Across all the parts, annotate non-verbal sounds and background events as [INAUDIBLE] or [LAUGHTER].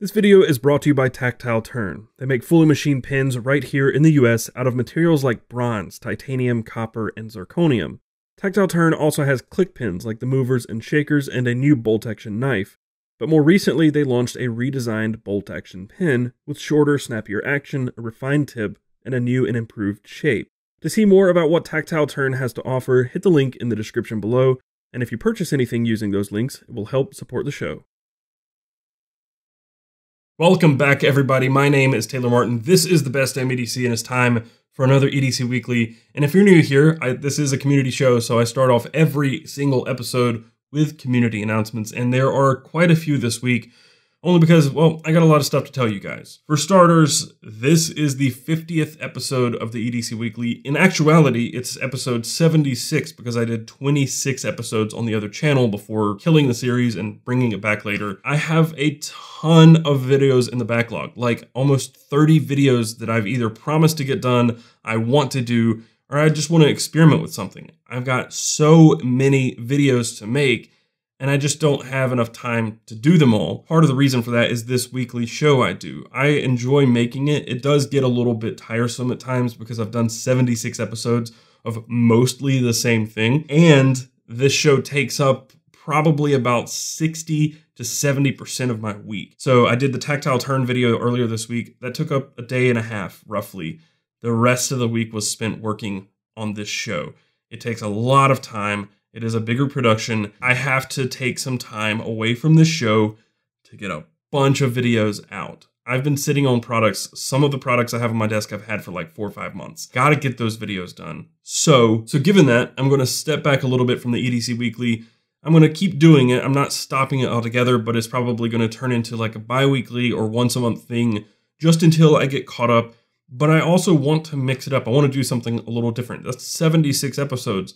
This video is brought to you by Tactile Turn. They make fully machined pins right here in the US out of materials like bronze, titanium, copper, and zirconium. Tactile Turn also has click pins like the movers and shakers and a new bolt action knife. But more recently, they launched a redesigned bolt action pen with shorter, snappier action, a refined tip, and a new and improved shape. To see more about what Tactile Turn has to offer, hit the link in the description below, and if you purchase anything using those links, it will help support the show. Welcome back, everybody. My name is Taylor Martin. This is the best damn EDC, and it's time for another EDC Weekly. And if you're new here, I, this is a community show, so I start off every single episode with community announcements, and there are quite a few this week. Only because, well, I got a lot of stuff to tell you guys. For starters, this is the 50th episode of the EDC Weekly. In actuality, it's episode 76 because I did 26 episodes on the other channel before killing the series and bringing it back later. I have a ton of videos in the backlog, like almost 30 videos that I've either promised to get done, I want to do, or I just want to experiment with something. I've got so many videos to make and I just don't have enough time to do them all. Part of the reason for that is this weekly show I do. I enjoy making it. It does get a little bit tiresome at times because I've done 76 episodes of mostly the same thing. And this show takes up probably about 60 to 70% of my week. So I did the tactile turn video earlier this week. That took up a day and a half, roughly. The rest of the week was spent working on this show. It takes a lot of time it is a bigger production. I have to take some time away from the show to get a bunch of videos out. I've been sitting on products. Some of the products I have on my desk I've had for like four or five months. Got to get those videos done. So, so given that, I'm going to step back a little bit from the EDC Weekly. I'm going to keep doing it. I'm not stopping it altogether, but it's probably going to turn into like a bi-weekly or once a month thing just until I get caught up. But I also want to mix it up. I want to do something a little different. That's 76 episodes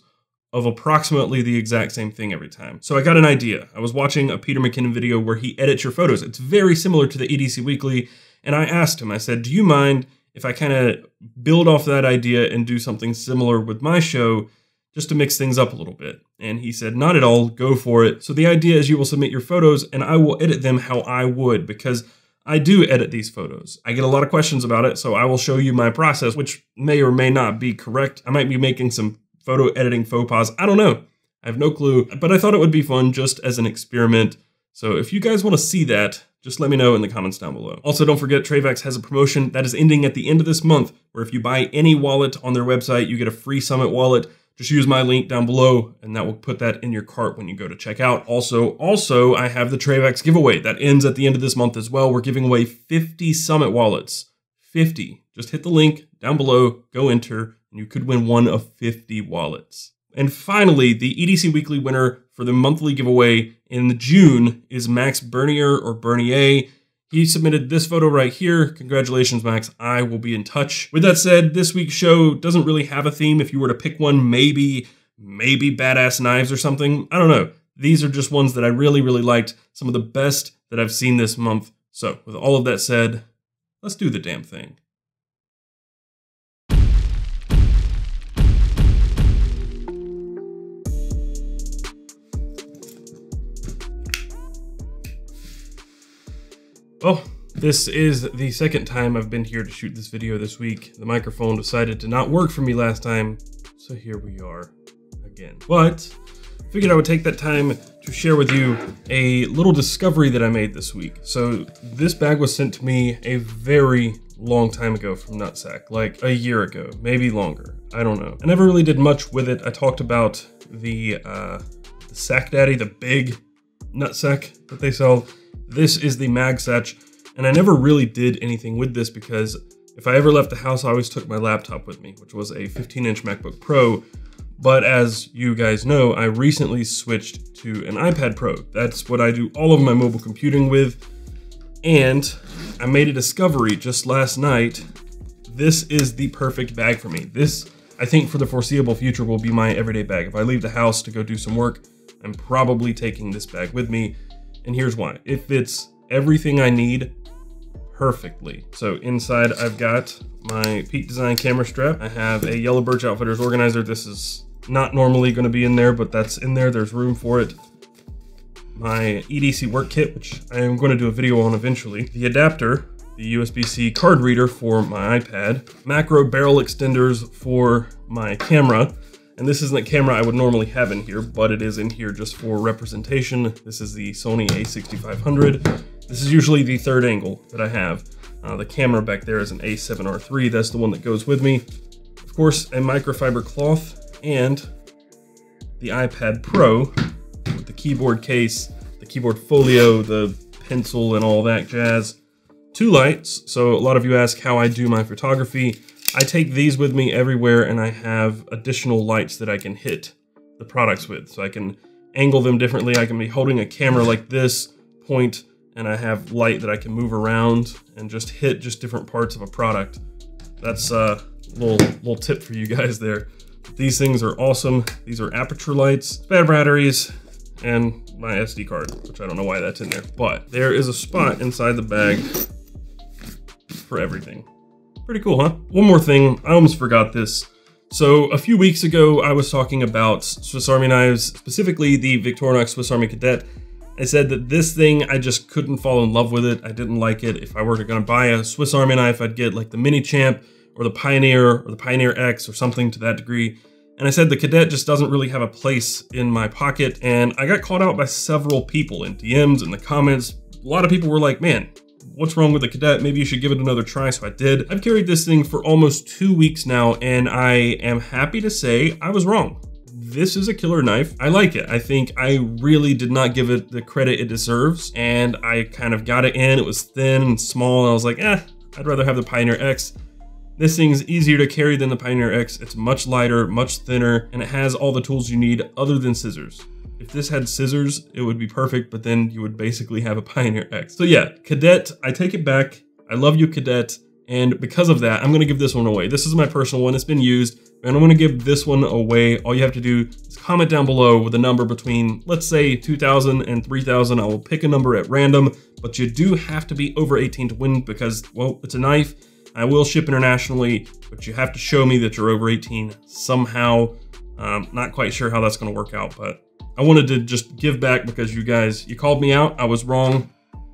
of approximately the exact same thing every time. So I got an idea. I was watching a Peter McKinnon video where he edits your photos. It's very similar to the EDC Weekly, and I asked him, I said, do you mind if I kind of build off that idea and do something similar with my show just to mix things up a little bit? And he said, not at all, go for it. So the idea is you will submit your photos and I will edit them how I would because I do edit these photos. I get a lot of questions about it, so I will show you my process, which may or may not be correct. I might be making some photo editing faux pas. I don't know. I have no clue, but I thought it would be fun just as an experiment. So if you guys want to see that, just let me know in the comments down below. Also, don't forget Trayvax has a promotion that is ending at the end of this month, where if you buy any wallet on their website, you get a free Summit wallet. Just use my link down below, and that will put that in your cart when you go to checkout. Also, also, I have the Trayvax giveaway that ends at the end of this month as well. We're giving away 50 Summit wallets. 50. Just hit the link down below, go enter, and you could win one of 50 wallets. And finally, the EDC Weekly winner for the monthly giveaway in June is Max Bernier or Bernier. He submitted this photo right here. Congratulations, Max. I will be in touch. With that said, this week's show doesn't really have a theme. If you were to pick one, maybe, maybe badass knives or something. I don't know. These are just ones that I really, really liked. Some of the best that I've seen this month. So, with all of that said, let's do the damn thing. Well, this is the second time I've been here to shoot this video this week. The microphone decided to not work for me last time, so here we are again. But figured I would take that time to share with you a little discovery that I made this week. So this bag was sent to me a very long time ago from Nutsac, like a year ago, maybe longer. I don't know. I never really did much with it. I talked about the, uh, the Sack Daddy, the big nutsack that they sell this is the mag MagSatch, and I never really did anything with this because if I ever left the house, I always took my laptop with me, which was a 15 inch MacBook Pro. But as you guys know, I recently switched to an iPad Pro. That's what I do all of my mobile computing with. And I made a discovery just last night. This is the perfect bag for me. This, I think, for the foreseeable future will be my everyday bag. If I leave the house to go do some work, I'm probably taking this bag with me and here's why. It fits everything I need perfectly. So inside I've got my Peak Design camera strap. I have a Yellow Birch Outfitters organizer. This is not normally gonna be in there, but that's in there. There's room for it. my EDC work kit, which I am going to do a video on eventually, the adapter, the USB-C card reader for my iPad, macro barrel extenders for my camera, and this isn't a camera I would normally have in here, but it is in here just for representation. This is the Sony a6500. This is usually the third angle that I have. Uh, the camera back there is an a7R3. That's the one that goes with me. Of course, a microfiber cloth and the iPad Pro with the keyboard case, the keyboard folio, the pencil, and all that jazz. Two lights. So a lot of you ask how I do my photography. I take these with me everywhere and I have additional lights that I can hit the products with. So I can angle them differently. I can be holding a camera like this, point, and I have light that I can move around and just hit just different parts of a product. That's a little, little tip for you guys there. These things are awesome. These are Aputure lights, bad batteries, and my SD card, which I don't know why that's in there. But there is a spot inside the bag for everything. Pretty cool, huh? One more thing, I almost forgot this. So a few weeks ago, I was talking about Swiss Army knives, specifically the Victorinox Swiss Army Cadet. I said that this thing, I just couldn't fall in love with it. I didn't like it. If I were gonna buy a Swiss Army knife, I'd get like the Mini Champ or the Pioneer or the Pioneer X or something to that degree. And I said the Cadet just doesn't really have a place in my pocket. And I got called out by several people in DMs and the comments. A lot of people were like, man, what's wrong with the Cadet? Maybe you should give it another try. So I did. I've carried this thing for almost two weeks now, and I am happy to say I was wrong. This is a killer knife. I like it. I think I really did not give it the credit it deserves, and I kind of got it in. It was thin and small, and I was like, eh, I'd rather have the Pioneer X. This thing's easier to carry than the Pioneer X. It's much lighter, much thinner, and it has all the tools you need other than scissors. If this had scissors, it would be perfect, but then you would basically have a Pioneer X. So yeah, Cadet, I take it back. I love you, Cadet. And because of that, I'm gonna give this one away. This is my personal one, it's been used, and I'm gonna give this one away. All you have to do is comment down below with a number between, let's say 2,000 and 3,000. I will pick a number at random, but you do have to be over 18 to win because, well, it's a knife. I will ship internationally, but you have to show me that you're over 18 somehow. Um, not quite sure how that's gonna work out, but I wanted to just give back because you guys, you called me out. I was wrong.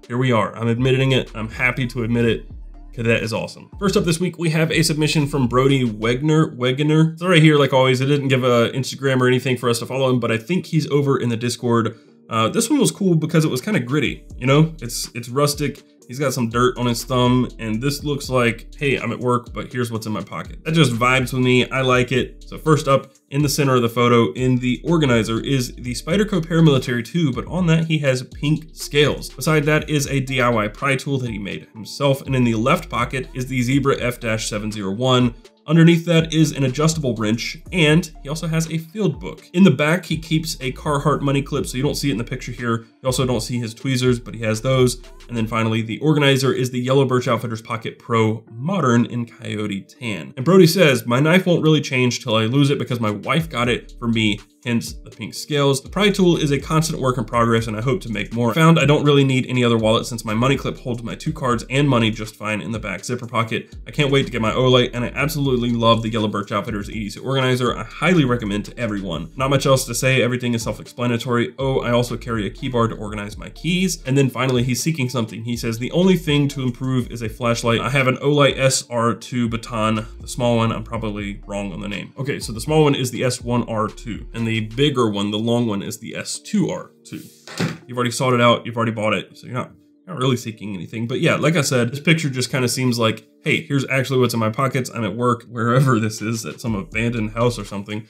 Here we are. I'm admitting it. I'm happy to admit it. Cadet is awesome. First up this week, we have a submission from Brody Wegner. Wegener. It's right here, like always. It didn't give a Instagram or anything for us to follow him, but I think he's over in the Discord. Uh, this one was cool because it was kind of gritty. You know, it's it's rustic. He's got some dirt on his thumb, and this looks like, hey, I'm at work, but here's what's in my pocket. That just vibes with me. I like it. So first up, in the center of the photo, in the organizer, is the Spyderco Paramilitary 2, but on that he has pink scales. Beside that is a DIY pry tool that he made himself, and in the left pocket is the Zebra F-701, Underneath that is an adjustable wrench, and he also has a field book. In the back, he keeps a Carhartt money clip, so you don't see it in the picture here. You also don't see his tweezers, but he has those. And then finally, the organizer is the Yellow Birch Outfitters PocKit Pro Modern in Coyote Tan. And Brody says, my knife won't really change till I lose it because my wife got it for me hence the pink scales. The pry tool is a constant work in progress and I hope to make more. Found I don't really need any other wallet since my money clip holds my two cards and money just fine in the back zipper pocket. I can't wait to get my Olight and I absolutely love the Yellow Birch Outfitters EDC organizer. I highly recommend to everyone. Not much else to say, everything is self-explanatory. Oh, I also carry a key bar to organize my keys. And then finally, he's seeking something. He says, the only thing to improve is a flashlight. I have an Olight SR2 baton, the small one, I'm probably wrong on the name. Okay, so the small one is the S1R2 and the bigger one, the long one, is the S2R2. You've already sought it out, you've already bought it, so you're not, not really seeking anything. But yeah, like I said, this picture just kind of seems like, hey, here's actually what's in my pockets. I'm at work, wherever [LAUGHS] this is, at some abandoned house or something.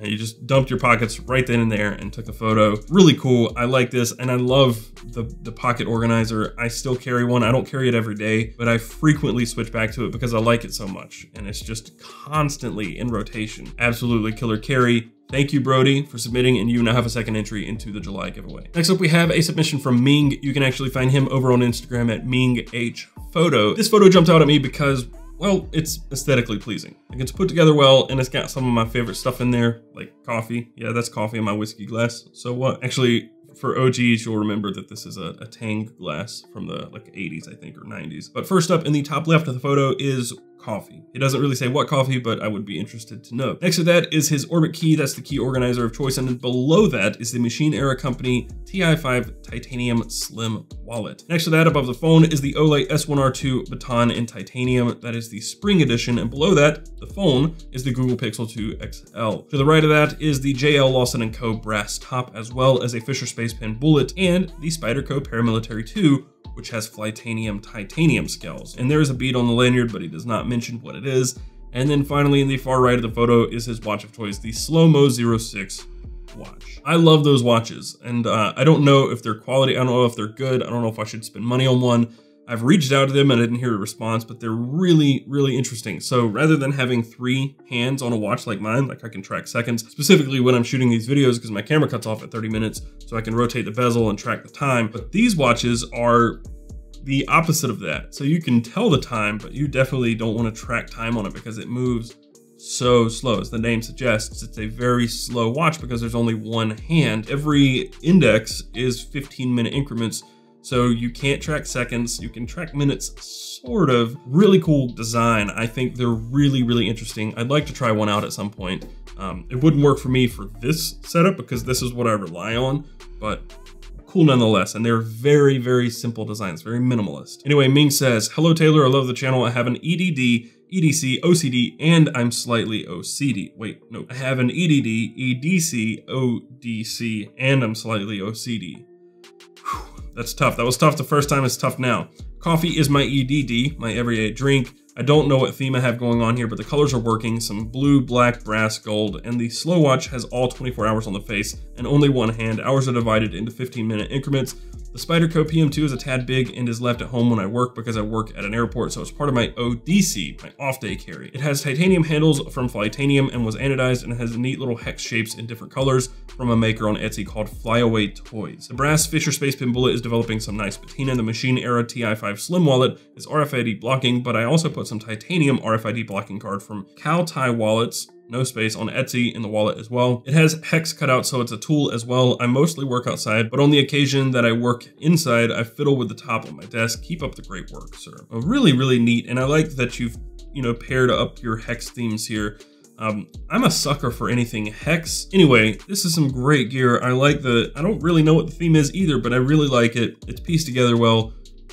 And you just dumped your pockets right then and there and took a photo. Really cool. I like this and I love the, the pocket organizer. I still carry one. I don't carry it every day, but I frequently switch back to it because I like it so much. And it's just constantly in rotation. Absolutely killer carry. Thank you, Brody, for submitting, and you now have a second entry into the July giveaway. Next up, we have a submission from Ming. You can actually find him over on Instagram at MingHPhoto. This photo jumped out at me because, well, it's aesthetically pleasing. Like, it's put together well, and it's got some of my favorite stuff in there, like coffee. Yeah, that's coffee in my whiskey glass. So what? Actually, for OGs, you'll remember that this is a, a Tang glass from the like 80s, I think, or 90s. But first up in the top left of the photo is coffee. It doesn't really say what coffee, but I would be interested to know. Next to that is his Orbit key. That's the key organizer of choice. And then below that is the Machine Era Company TI5 Titanium Slim Wallet. Next to that above the phone is the Olight S1R2 Baton in titanium. That is the spring edition. And below that, the phone is the Google Pixel 2 XL. To the right of that is the JL Lawson & Co. brass top, as well as a Fisher Space Pen Bullet and the Spyderco Paramilitary 2 which has Flytanium titanium scales. And there is a bead on the lanyard, but he does not mention what it is. And then finally in the far right of the photo is his watch of toys, the Slow-Mo 06 watch. I love those watches, and uh, I don't know if they're quality, I don't know if they're good, I don't know if I should spend money on one. I've reached out to them and I didn't hear a response, but they're really, really interesting. So rather than having three hands on a watch like mine, like I can track seconds, specifically when I'm shooting these videos because my camera cuts off at 30 minutes, so I can rotate the bezel and track the time. But these watches are the opposite of that. So you can tell the time, but you definitely don't want to track time on it because it moves so slow. As the name suggests, it's a very slow watch because there's only one hand. Every index is 15 minute increments so you can't track seconds, you can track minutes, sort of. Really cool design. I think they're really, really interesting. I'd like to try one out at some point. Um, it wouldn't work for me for this setup because this is what I rely on, but cool nonetheless. And they're very, very simple designs, very minimalist. Anyway, Ming says, Hello Taylor, I love the channel. I have an EDD, EDC, OCD, and I'm slightly OCD. Wait, no, I have an EDD, EDC, ODC, and I'm slightly OCD. That's tough. That was tough the first time, it's tough now. Coffee is my EDD, my everyday drink. I don't know what theme I have going on here, but the colors are working. Some blue, black, brass, gold, and the slow watch has all 24 hours on the face and only one hand. Hours are divided into 15 minute increments. The Spyderco PM2 is a tad big and is left at home when I work because I work at an airport, so it's part of my ODC, my off-day carry. It has titanium handles from Flytanium and was anodized and has neat little hex shapes in different colors from a maker on Etsy called Flyaway Toys. The brass Fisher Space Pen Bullet is developing some nice patina. The Machine Era TI5 Slim Wallet is RFID blocking, but I also put some titanium RFID blocking card from Kowtow Wallets no space on Etsy in the wallet as well. It has hex cut out, so it's a tool as well. I mostly work outside, but on the occasion that I work inside, I fiddle with the top of my desk. Keep up the great work, sir. really, really neat. And I like that you've, you know, paired up your hex themes here. Um, I'm a sucker for anything hex. Anyway, this is some great gear. I like the, I don't really know what the theme is either, but I really like it. It's pieced together well.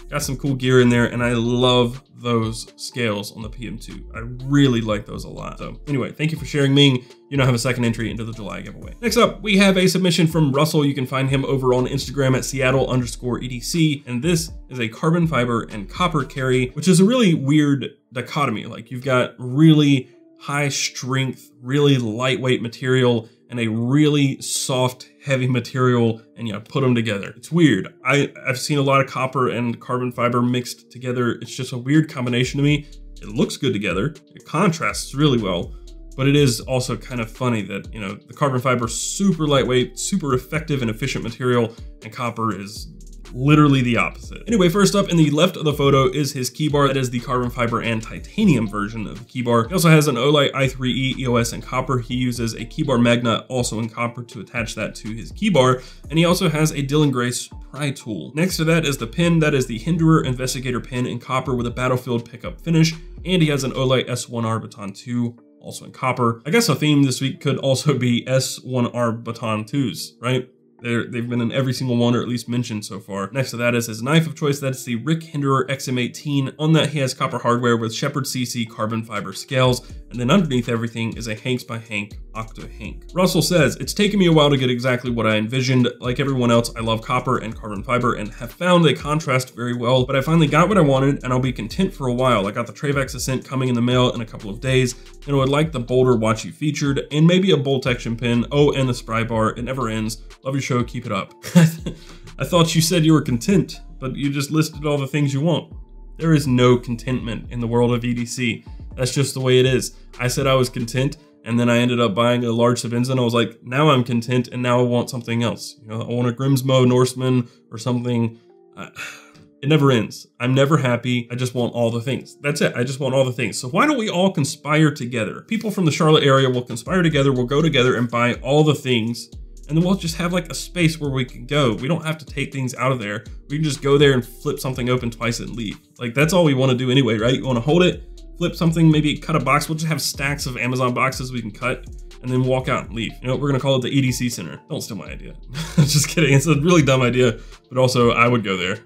Got some cool gear in there, and I love those scales on the PM2. I really like those a lot. So anyway, thank you for sharing Ming. You now have a second entry into the July giveaway. Next up, we have a submission from Russell. You can find him over on Instagram at Seattle underscore EDC. And this is a carbon fiber and copper carry, which is a really weird dichotomy. Like you've got really high strength, really lightweight material and a really soft, heavy material, and you know, put them together. It's weird. I, I've seen a lot of copper and carbon fiber mixed together. It's just a weird combination to me. It looks good together. It contrasts really well, but it is also kind of funny that, you know, the carbon fiber super lightweight, super effective and efficient material, and copper is literally the opposite. Anyway, first up in the left of the photo is his keybar. That is the carbon fiber and titanium version of the keybar. He also has an Olight i3E EOS in copper. He uses a keybar magnet also in copper to attach that to his keybar. And he also has a Dylan Grace pry tool. Next to that is the pin. That is the Hinderer Investigator pen in copper with a battlefield pickup finish. And he has an Olight S1R Baton 2 also in copper. I guess a theme this week could also be S1R Baton 2s, right? They're, they've been in every single one, or at least mentioned so far. Next to that is his knife of choice. That's the Rick Hinderer XM18. On that, he has copper hardware with Shepherd CC carbon fiber scales. And then underneath everything is a Hanks by Hank Octo Hank. Russell says, It's taken me a while to get exactly what I envisioned. Like everyone else, I love copper and carbon fiber and have found they contrast very well, but I finally got what I wanted and I'll be content for a while. I got the Trayvax Ascent coming in the mail in a couple of days, and I would like the Boulder watch you featured, and maybe a bolt action pen. Oh, and the spry bar. It never ends. Love your show. Keep it up. [LAUGHS] I thought you said you were content, but you just listed all the things you want. There is no contentment in the world of EDC. That's just the way it is. I said I was content, and then I ended up buying a large Sebenza, and I was like, now I'm content, and now I want something else. You know, I want a Grimsmo Norseman or something. Uh, [SIGHS] it never ends. I'm never happy. I just want all the things. That's it. I just want all the things. So why don't we all conspire together? People from the Charlotte area will conspire together. We'll go together and buy all the things and then we'll just have like a space where we can go. We don't have to take things out of there. We can just go there and flip something open twice and leave. Like that's all we want to do anyway, right? You want to hold it, flip something, maybe cut a box. We'll just have stacks of Amazon boxes we can cut and then walk out and leave. You know, we're gonna call it the EDC Center. Don't steal my idea. [LAUGHS] just kidding. It's a really dumb idea, but also I would go there.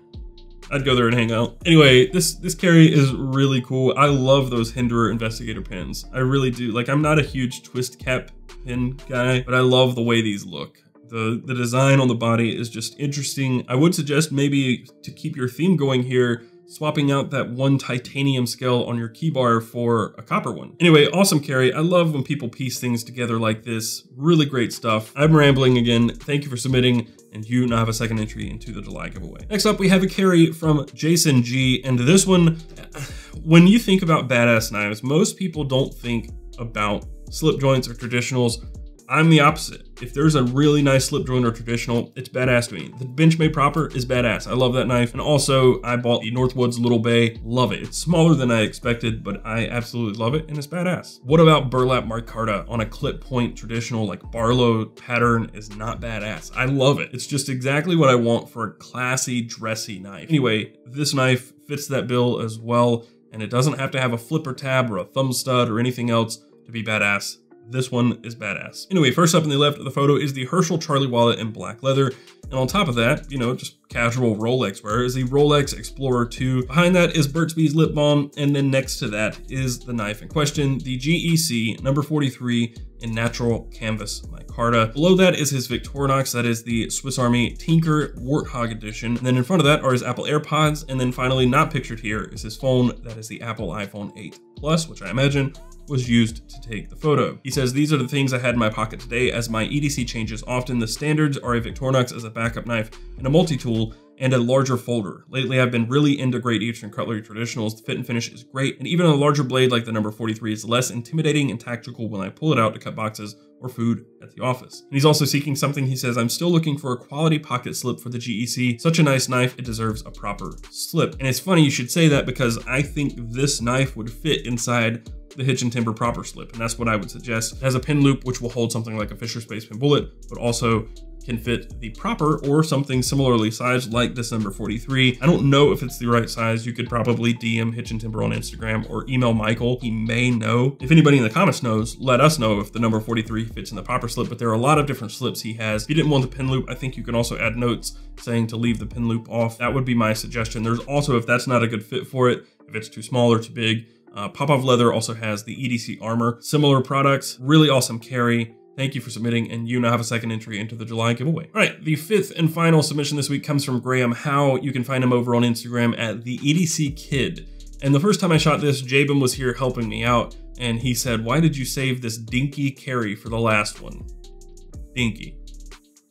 I'd go there and hang out. Anyway, this this carry is really cool. I love those Hinderer Investigator pens. I really do. Like, I'm not a huge twist cap pin guy, but I love the way these look. The, the design on the body is just interesting. I would suggest maybe to keep your theme going here, swapping out that one titanium scale on your key bar for a copper one. Anyway, awesome carry. I love when people piece things together like this. Really great stuff. I'm rambling again. Thank you for submitting and you now have a second entry into the July giveaway. Next up, we have a carry from Jason G. And this one, [SIGHS] when you think about badass knives, most people don't think about slip joints or traditionals I'm the opposite. If there's a really nice slip joint or traditional, it's badass to me. The Benchmade proper is badass. I love that knife. And also, I bought the Northwoods Little Bay. Love it. It's smaller than I expected, but I absolutely love it, and it's badass. What about burlap micarta on a clip point traditional like Barlow pattern is not badass. I love it. It's just exactly what I want for a classy, dressy knife. Anyway, this knife fits that bill as well, and it doesn't have to have a flipper tab or a thumb stud or anything else to be badass. This one is badass. Anyway, first up in the left of the photo is the Herschel Charlie wallet in black leather. And on top of that, you know, just casual Rolex wear is the Rolex Explorer 2. Behind that is Burt's Bees lip balm. And then next to that is the knife in question, the GEC number 43 in natural canvas micarta. Below that is his Victorinox, that is the Swiss Army Tinker Warthog edition. And then in front of that are his Apple AirPods. And then finally, not pictured here, is his phone, that is the Apple iPhone 8 Plus, which I imagine was used to take the photo. He says, these are the things I had in my pocket today as my EDC changes often. The standards are a Victorinox as a backup knife and a multi-tool and a larger folder. Lately, I've been really into Great Eastern Cutlery Traditionals. The fit and finish is great, and even a larger blade like the number 43 is less intimidating and tactical when I pull it out to cut boxes or food at the office. And he's also seeking something he says, I'm still looking for a quality pocket slip for the GEC. Such a nice knife, it deserves a proper slip. And it's funny you should say that because I think this knife would fit inside the Hitch and Timber proper slip, and that's what I would suggest. It has a pin loop which will hold something like a Fisher Space Pen Bullet, but also can fit the proper or something similarly sized like this number 43. I don't know if it's the right size. You could probably DM Hitch and Timber on Instagram or email Michael. He may know. If anybody in the comments knows, let us know if the number 43 fits in the proper slip, but there are a lot of different slips he has. If you didn't want the pin loop, I think you can also add notes saying to leave the pin loop off. That would be my suggestion. There's also, if that's not a good fit for it, if it's too small or too big, uh, Popov Leather also has the EDC Armor. Similar products, really awesome carry. Thank you for submitting, and you now have a second entry into the July giveaway. All right, the fifth and final submission this week comes from Graham Howe. You can find him over on Instagram at the EDC Kid. And the first time I shot this, Jabin was here helping me out, and he said, Why did you save this dinky carry for the last one? Dinky.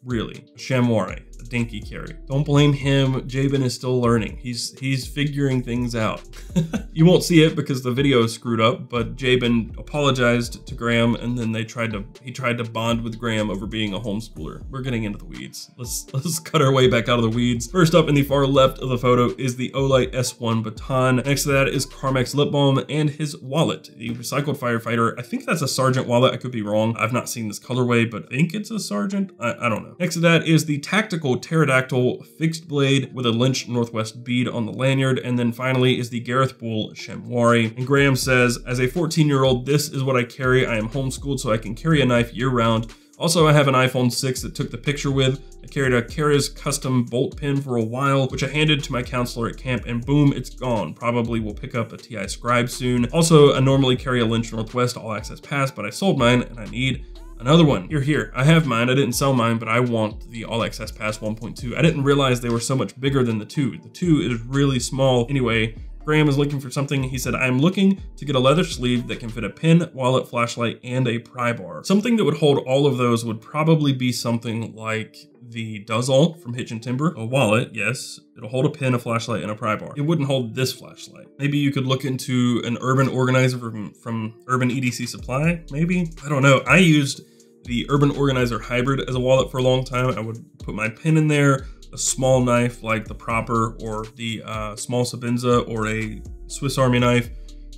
Really. Shamwari dinky carry. Don't blame him. Jabin is still learning. He's he's figuring things out. [LAUGHS] you won't see it because the video is screwed up, but Jabin apologized to Graham and then they tried to he tried to bond with Graham over being a homeschooler. We're getting into the weeds. Let's [LAUGHS] let's cut our way back out of the weeds. First up in the far left of the photo is the Olight S1 baton. Next to that is Carmex lip balm and his wallet, the recycled firefighter. I think that's a sergeant wallet. I could be wrong. I've not seen this colorway, but I think it's a sergeant. I, I don't know. Next to that is the tactical pterodactyl fixed blade with a Lynch Northwest bead on the lanyard. And then finally is the Gareth Bull Shamwari. And Graham says, as a 14 year old, this is what I carry. I am homeschooled so I can carry a knife year round. Also, I have an iPhone 6 that took the picture with. I carried a Kara's custom bolt pin for a while, which I handed to my counselor at camp, and boom, it's gone. Probably will pick up a TI Scribe soon. Also, I normally carry a Lynch Northwest All Access Pass, but I sold mine and I need Another one, you're here. I have mine. I didn't sell mine, but I want the All Access Pass 1.2. I didn't realize they were so much bigger than the 2. The 2 is really small. Anyway, Graham is looking for something. He said, I'm looking to get a leather sleeve that can fit a pin, wallet, flashlight, and a pry bar. Something that would hold all of those would probably be something like the Duzzle from Hitch and Timber. A wallet, yes. It'll hold a pin, a flashlight, and a pry bar. It wouldn't hold this flashlight. Maybe you could look into an urban organizer from, from Urban EDC Supply, maybe? I don't know. I used the Urban Organizer Hybrid as a wallet for a long time. I would put my pin in there, a small knife like the Proper or the uh, small Sebenza or a Swiss Army knife,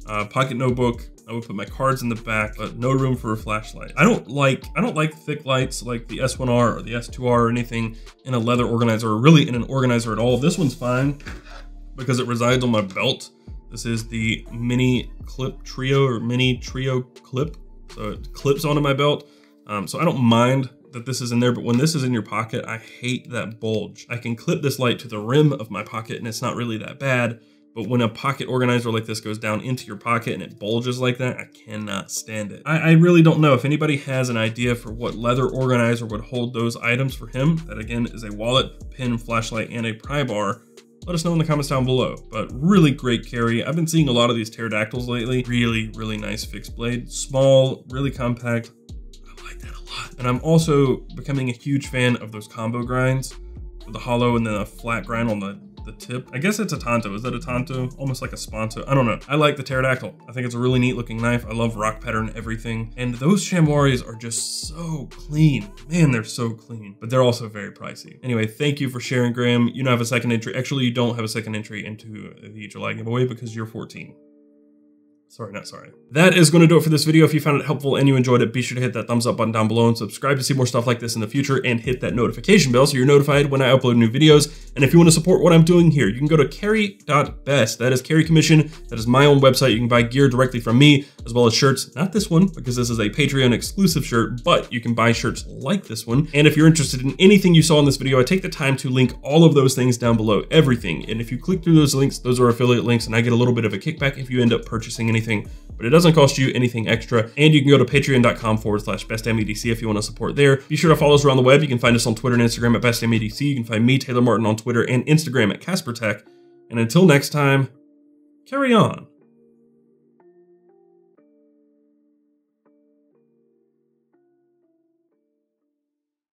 uh, pocket notebook. I would put my cards in the back, but no room for a flashlight. I don't like I don't like thick lights like the S1R or the S2R or anything in a leather organizer or really in an organizer at all. This one's fine because it resides on my belt This is the mini clip trio or mini trio clip. So it clips onto my belt. Um, so I don't mind that this is in there, but when this is in your pocket, I hate that bulge. I can clip this light to the rim of my pocket and it's not really that bad. But when a pocket organizer like this goes down into your pocket and it bulges like that, I cannot stand it. I, I, really don't know if anybody has an idea for what leather organizer would hold those items for him. That again is a wallet, pin, flashlight, and a pry bar. Let us know in the comments down below. But really great carry. I've been seeing a lot of these pterodactyls lately. Really, really nice fixed blade. Small, really compact. Like that a lot. And I'm also becoming a huge fan of those combo grinds with the hollow and then a flat grind on the the tip. I guess it's a Tanto. Is that a Tanto? Almost like a Sponto. I don't know. I like the Pterodactyl. I think it's a really neat looking knife. I love rock pattern everything. And those chamois are just so clean. Man, they're so clean. But they're also very pricey. Anyway, thank you for sharing, Graham. You don't have a second entry. Actually, you don't have a second entry into the July giveaway because you're 14. Sorry, not sorry. That is going to do it for this video. If you found it helpful and you enjoyed it, be sure to hit that thumbs up button down below and subscribe to see more stuff like this in the future and hit that notification bell so you're notified when I upload new videos. And if you want to support what I'm doing here, you can go to carry.best. That is Carry Commission. That is my own website. You can buy gear directly from me as well as shirts. Not this one because this is a Patreon exclusive shirt, but you can buy shirts like this one. And if you're interested in anything you saw in this video, I take the time to link all of those things down below, everything. And if you click through those links, those are affiliate links and I get a little bit of a kickback if you end up purchasing anything anything, but it doesn't cost you anything extra. And you can go to patreon.com forward slash bestdamnedc if you want to support there. Be sure to follow us around the web. You can find us on Twitter and Instagram at bestdamnedc. You can find me, Taylor Martin, on Twitter and Instagram at CasperTech. And until next time, carry on.